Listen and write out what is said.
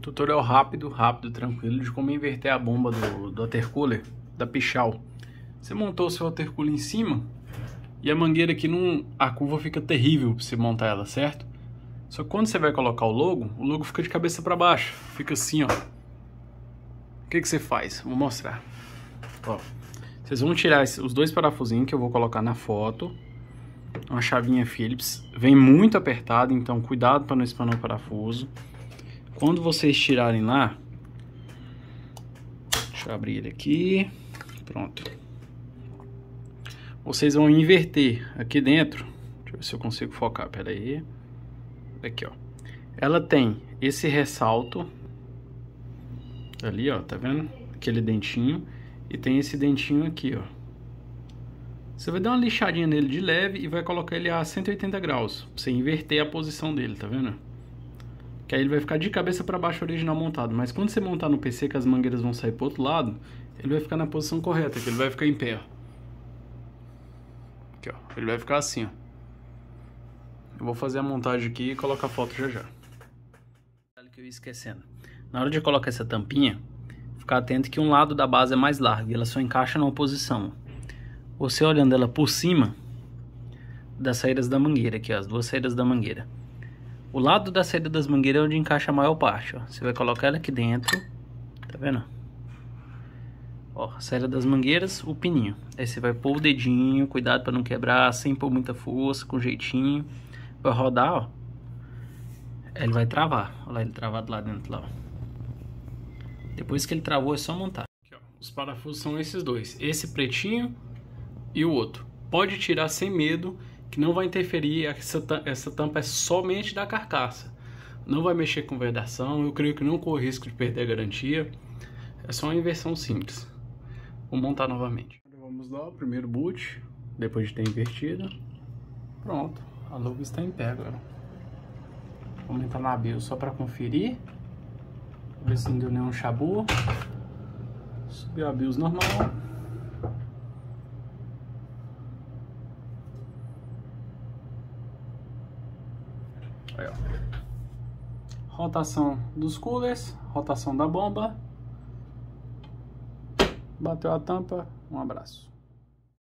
Tutorial rápido, rápido, tranquilo de como inverter a bomba do, do watercooler da Pichal. Você montou o seu watercooler em cima e a mangueira aqui, não, a curva fica terrível para você montar ela, certo? Só que quando você vai colocar o logo, o logo fica de cabeça para baixo, fica assim, ó. O que, que você faz? Vou mostrar. Ó, vocês vão tirar os dois parafusinhos que eu vou colocar na foto. Uma chavinha Phillips. Vem muito apertado, então cuidado para não espanar o parafuso. Quando vocês tirarem lá, deixa eu abrir ele aqui, pronto. Vocês vão inverter aqui dentro, deixa eu ver se eu consigo focar, pera aí. Aqui, ó. Ela tem esse ressalto, ali, ó, tá vendo? Aquele dentinho, e tem esse dentinho aqui, ó. Você vai dar uma lixadinha nele de leve e vai colocar ele a 180 graus, pra você inverter a posição dele, tá vendo? Que aí ele vai ficar de cabeça para baixo original montado. Mas quando você montar no PC que as mangueiras vão sair pro outro lado, ele vai ficar na posição correta, que ele vai ficar em pé, ó. Aqui, ó. Ele vai ficar assim, ó. Eu vou fazer a montagem aqui e colocar a foto já já. que eu ia esquecendo. Na hora de colocar essa tampinha, ficar atento que um lado da base é mais largo ela só encaixa numa posição. Você olhando ela por cima das saídas da mangueira aqui, ó, as duas saídas da mangueira. O lado da saída das mangueiras é onde encaixa a maior parte, ó. Você vai colocar ela aqui dentro, tá vendo? Ó, a saída das mangueiras, o pininho. Aí você vai pôr o dedinho, cuidado para não quebrar, sem pôr muita força, com jeitinho. Vai rodar, ó. Ele vai travar. Olha lá ele travado lá dentro, lá, ó. Depois que ele travou, é só montar. Aqui. Os parafusos são esses dois. Esse pretinho e o outro. Pode tirar sem medo que não vai interferir, essa, essa tampa é somente da carcaça. Não vai mexer com vedação, eu creio que não corre risco de perder a garantia. É só uma inversão simples. Vou montar novamente. Vamos lá, primeiro boot, depois de ter invertido. Pronto, a logo está em pé agora. Vamos entrar na BIOS só para conferir. Ver se não deu nenhum chabu. Subiu a BIOS normal. Aí. Rotação dos coolers, rotação da bomba. Bateu a tampa, um abraço.